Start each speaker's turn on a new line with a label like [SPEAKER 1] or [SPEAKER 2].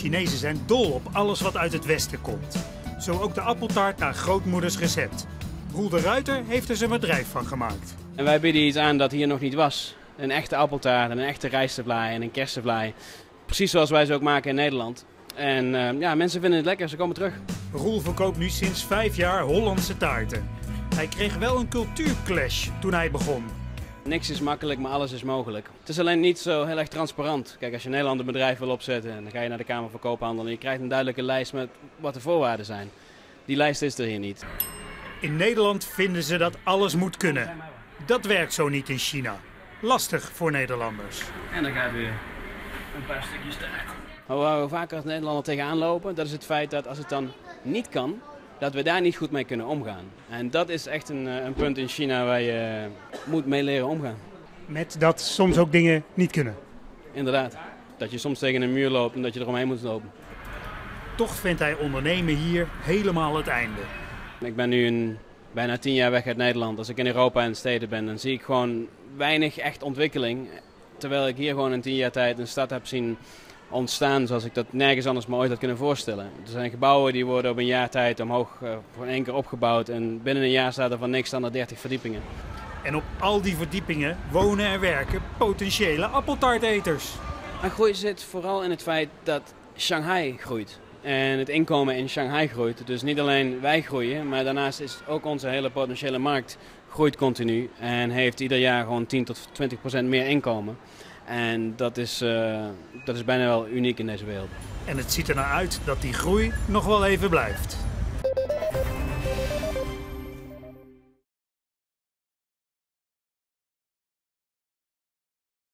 [SPEAKER 1] Chinezen zijn dol op alles wat uit het Westen komt. Zo ook de appeltaart naar grootmoeders recept. Roel de Ruiter heeft er zijn bedrijf van gemaakt.
[SPEAKER 2] En wij bieden iets aan dat hier nog niet was. Een echte appeltaart, een echte rijstevlaai en een kersenvlaai. Precies zoals wij ze ook maken in Nederland. En uh, ja, mensen vinden het lekker, ze komen terug.
[SPEAKER 1] Roel verkoopt nu sinds vijf jaar Hollandse taarten. Hij kreeg wel een cultuurclash toen hij begon.
[SPEAKER 2] Niks is makkelijk, maar alles is mogelijk. Het is alleen niet zo heel erg transparant. Kijk, als je een bedrijf wil opzetten, dan ga je naar de Kamer van Koophandel en je krijgt een duidelijke lijst met wat de voorwaarden zijn. Die lijst is er hier niet.
[SPEAKER 1] In Nederland vinden ze dat alles moet kunnen. Dat werkt zo niet in China. Lastig voor Nederlanders.
[SPEAKER 2] En dan gaat weer een paar stukjes taart. Waar we vaak als Nederlander tegenaan lopen, dat is het feit dat als het dan niet kan, dat we daar niet goed mee kunnen omgaan. En dat is echt een, een punt in China waar je moet mee leren omgaan.
[SPEAKER 1] Met dat soms ook dingen niet kunnen?
[SPEAKER 2] Inderdaad. Dat je soms tegen een muur loopt en dat je eromheen moet lopen.
[SPEAKER 1] Toch vindt hij ondernemen hier helemaal het einde.
[SPEAKER 2] Ik ben nu een, bijna tien jaar weg uit Nederland. Als ik in Europa en steden ben, dan zie ik gewoon weinig echt ontwikkeling. Terwijl ik hier gewoon in tien jaar tijd een stad heb zien ontstaan zoals ik dat nergens anders me ooit had kunnen voorstellen. Er zijn gebouwen die worden op een jaar tijd omhoog uh, voor één keer opgebouwd en binnen een jaar staat er van niks dan er 30 verdiepingen.
[SPEAKER 1] En op al die verdiepingen wonen en werken potentiële appeltaarteters.
[SPEAKER 2] Een groei zit vooral in het feit dat Shanghai groeit. En het inkomen in Shanghai groeit. Dus niet alleen wij groeien, maar daarnaast is ook onze hele potentiële markt groeit continu. En heeft ieder jaar gewoon 10 tot 20 procent meer inkomen. En dat is, uh, dat is bijna wel uniek in deze wereld.
[SPEAKER 1] En het ziet er naar uit dat die groei nog wel even blijft.